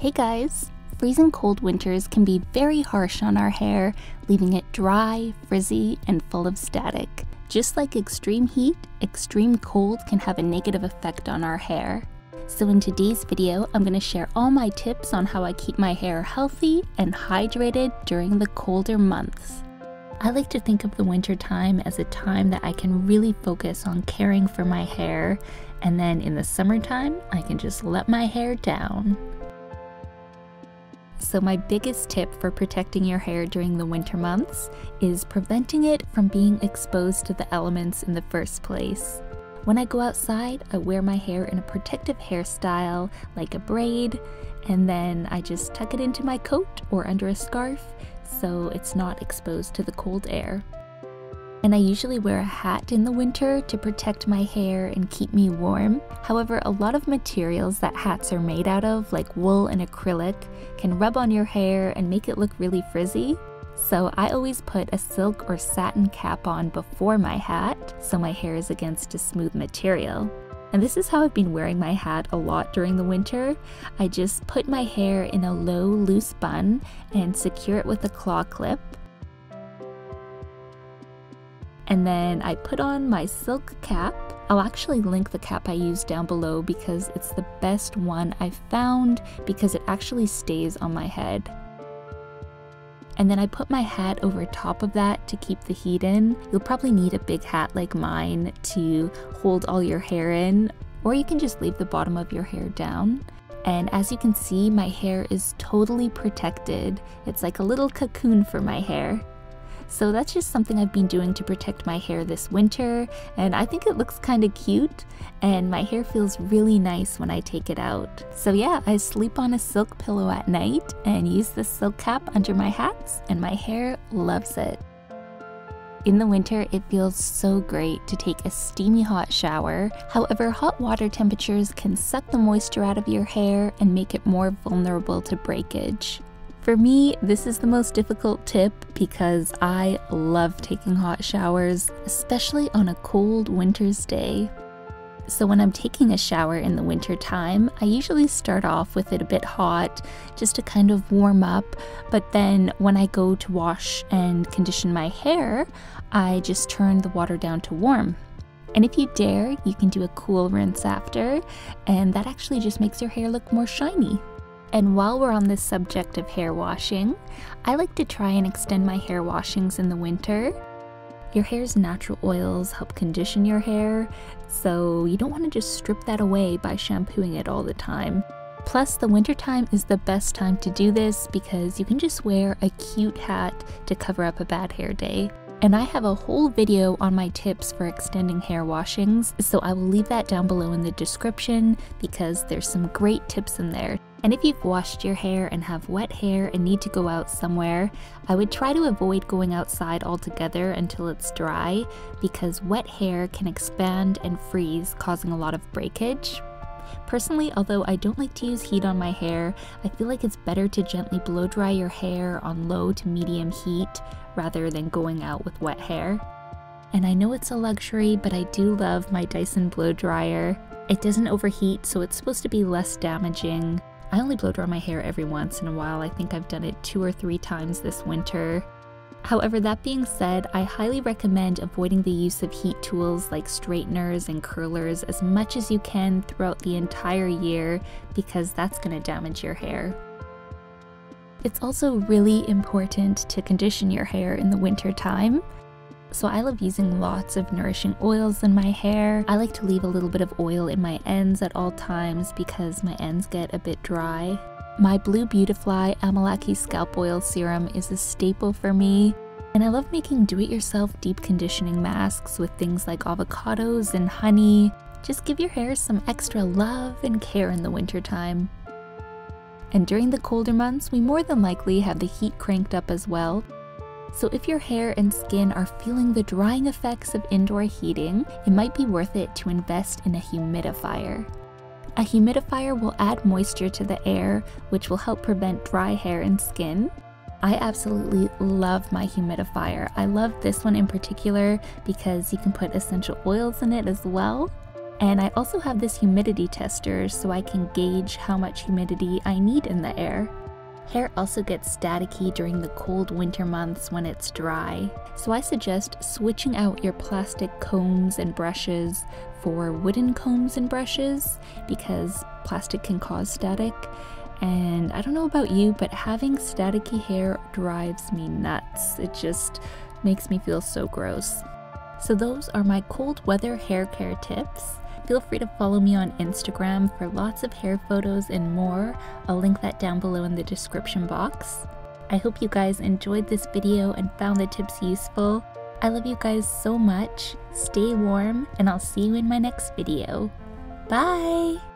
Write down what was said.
Hey guys! Freezing cold winters can be very harsh on our hair, leaving it dry, frizzy, and full of static. Just like extreme heat, extreme cold can have a negative effect on our hair. So in today's video, I'm going to share all my tips on how I keep my hair healthy and hydrated during the colder months. I like to think of the winter time as a time that I can really focus on caring for my hair, and then in the summertime, I can just let my hair down. So, my biggest tip for protecting your hair during the winter months is preventing it from being exposed to the elements in the first place. When I go outside, I wear my hair in a protective hairstyle like a braid, and then I just tuck it into my coat or under a scarf so it's not exposed to the cold air and I usually wear a hat in the winter to protect my hair and keep me warm. However, a lot of materials that hats are made out of, like wool and acrylic, can rub on your hair and make it look really frizzy. So I always put a silk or satin cap on before my hat so my hair is against a smooth material. And this is how I've been wearing my hat a lot during the winter. I just put my hair in a low, loose bun and secure it with a claw clip and then I put on my silk cap. I'll actually link the cap I use down below because it's the best one I've found because it actually stays on my head. And then I put my hat over top of that to keep the heat in. You'll probably need a big hat like mine to hold all your hair in, or you can just leave the bottom of your hair down. And as you can see, my hair is totally protected. It's like a little cocoon for my hair. So that's just something I've been doing to protect my hair this winter, and I think it looks kind of cute, and my hair feels really nice when I take it out. So yeah, I sleep on a silk pillow at night and use the silk cap under my hats, and my hair loves it. In the winter, it feels so great to take a steamy hot shower. However, hot water temperatures can suck the moisture out of your hair and make it more vulnerable to breakage. For me, this is the most difficult tip because I love taking hot showers, especially on a cold winter's day. So when I'm taking a shower in the winter time, I usually start off with it a bit hot just to kind of warm up, but then when I go to wash and condition my hair, I just turn the water down to warm. And if you dare, you can do a cool rinse after, and that actually just makes your hair look more shiny. And while we're on this subject of hair washing, I like to try and extend my hair washings in the winter. Your hair's natural oils help condition your hair, so you don't want to just strip that away by shampooing it all the time. Plus, the wintertime is the best time to do this because you can just wear a cute hat to cover up a bad hair day. And I have a whole video on my tips for extending hair washings, so I will leave that down below in the description because there's some great tips in there. And if you've washed your hair and have wet hair and need to go out somewhere, I would try to avoid going outside altogether until it's dry because wet hair can expand and freeze, causing a lot of breakage. Personally, although I don't like to use heat on my hair, I feel like it's better to gently blow dry your hair on low to medium heat rather than going out with wet hair. And I know it's a luxury, but I do love my Dyson blow dryer. It doesn't overheat, so it's supposed to be less damaging. I only blow dry my hair every once in a while. I think I've done it two or three times this winter. However, that being said, I highly recommend avoiding the use of heat tools like straighteners and curlers as much as you can throughout the entire year because that's going to damage your hair. It's also really important to condition your hair in the winter time. So I love using lots of nourishing oils in my hair. I like to leave a little bit of oil in my ends at all times because my ends get a bit dry. My Blue Beautifly Amalaki Scalp Oil Serum is a staple for me. And I love making do-it-yourself deep conditioning masks with things like avocados and honey. Just give your hair some extra love and care in the wintertime. And during the colder months, we more than likely have the heat cranked up as well, so if your hair and skin are feeling the drying effects of indoor heating, it might be worth it to invest in a humidifier. A humidifier will add moisture to the air, which will help prevent dry hair and skin. I absolutely love my humidifier. I love this one in particular because you can put essential oils in it as well. And I also have this humidity tester so I can gauge how much humidity I need in the air. Hair also gets staticky during the cold winter months when it's dry, so I suggest switching out your plastic combs and brushes for wooden combs and brushes because plastic can cause static. And I don't know about you, but having staticky hair drives me nuts. It just makes me feel so gross. So, those are my cold weather hair care tips. Feel free to follow me on Instagram for lots of hair photos and more. I'll link that down below in the description box. I hope you guys enjoyed this video and found the tips useful. I love you guys so much. Stay warm, and I'll see you in my next video. Bye!